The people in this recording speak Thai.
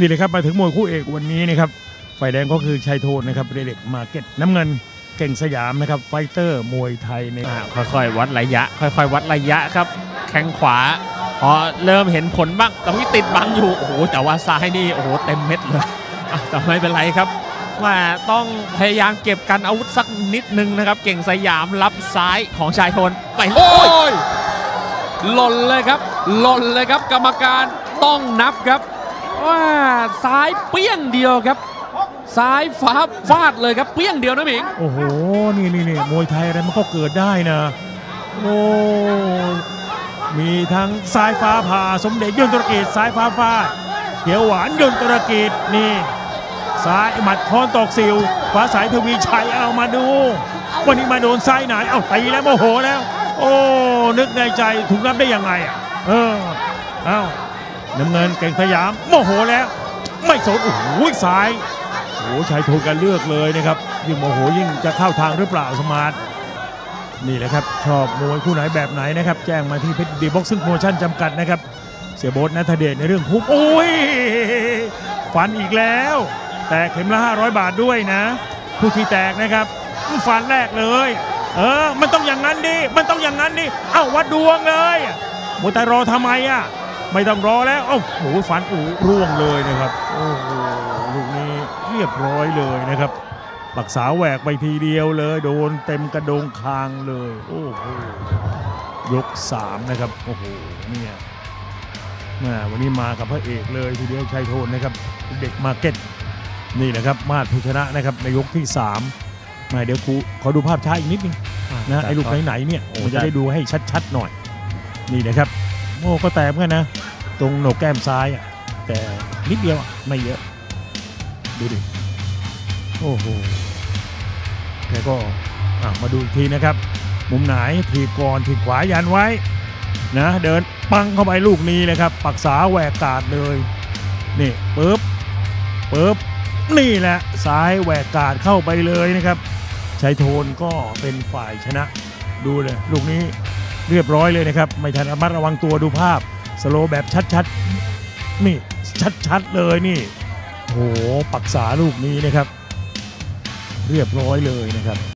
นี่เลยครับมาถึงมวยคู่เอกวันนี้นะครับฝ่ายแดงก็คือชายโทนนะครับเรเด็กซ์มาร์เก็ตน้ำเงินเก่งสยามนะครับ fighter มวยไทยในอ่าค่อยๆ วัดระยะ ค่อยๆ วัดระยะครับ แข้งขวาพอเริ่มเห็นผลบ้างแต่ว่าติดบังอยู่โอ้โหแต่ว่าซ้ายนี่โอ้โหเต็มเม็ดเลยอะแต่ไม่เป็นไรครับว่าต้องพยายามเก็บกันอาวุธสักนิดนึงนะครับ เก่งสยามรับซ้ายของชายโทนไปโอ้ยหล่นเลยครับ หล่นเลยครับกรรมการต้องนับครับ ว่าซ้ายเปี้ยงเดียวครับ ซ้ายฟ้าฟาดเลยครับเปี้ยงเดียวนะหมิงโอ้โหนี่นี่นี่มวยไทยอะไรมันก็เกิดได้นะโอ้มีทั้งสายฟ้าผ่าสมเด็จยนตรกิจสายฟ้าฟาดเขียวหวานยนตรกิจนี่ซ้ายหมัดคอนตอกสิวฟ้าสายทวีชัยเอามาดู วันนี้มาโดนซ้ายไหนเอ้าตีแล้วโมโหแล้ว โอ้นึกในใจถูกนับได้ยังไงอะเออเอ้า น้ำเงินเก่งสยายามโมโหแล้ว ไม่สนโอ้โหซ้ายโอ้โหชายโทกันเลือกเลยนะครับยิ่งโมโหยิ่งจะเข้าทางหรือเปล่าสมาร์ทนี่แหละครับ ชอบมวยคู่ไหนแบบไหนนะครับ แจ้งมาที่เพชรดีบ็อกซิ่งโปรโมชั่นจำกัดนะครับ เสียโบ๊ทนัทเดชในเรื่องคุกโอ้ยฟันอีกแล้ว แต่เข็มละ 500 บาทด้วยนะ ผู้ที่แตกนะครับฟันแรกเลย เออ มันต้องอย่างนั้นดิมันต้องอย่างนั้นดิเอ้าวัดดวงเลยมวแต่รอทำไมอะ ไม่ต้องรอแล้วเอ้าโหฟันอูร่วงเลยนะครับโอ้โหลูกนี้เรียบร้อยเลยนะครับปักษาแหวกไปทีเดียวเลย โดนเต็มกระโดงคางเลย โอ้โหยก3นะครับโอ้โหเนี่ยแม่วันนี้มากับพระเอกเลยทีเดียวชัยโทนนะครับ เด็กมาร์เก็ตนี่นะครับมาดผู้ชนะนะครับในยกที่3มาเดี๋ยวครูขอดูภาพช้าอีกนิดนึงนะไอ้ลูกไหนๆเนี่ยผมจะได้ดูให้ชัดๆหน่อย นี่นะครับ โอ้ก็แตกเหมือนกันนะ ตรงโหนกแก้มซ้ายอะแต่นิดเดียวไม่เยอะ ดูดิ โอ้โหแกก็มาดูอีกทีนะครับ มุมไหนทีก่อนทีขวายันไว้นะเดินปังเข้าไปลูกนี้เลยครับ ปักษาแหวกกาดเลยนี่ปึ๊บปึ๊บนี่แหละซ้ายแหวกกาดเข้าไปเลยนะครับชัยโทนก็เป็นฝ่ายชนะ ดูเลย ลูกนี้ เรียบร้อยเลยนะครับ ไม่ทันระมัดระวังตัวดูภาพ สโลแบบชัดๆ นี่ชัดๆเลยนี่โหปักษาลูกนี้นะครับ เรียบร้อยเลยนะครับ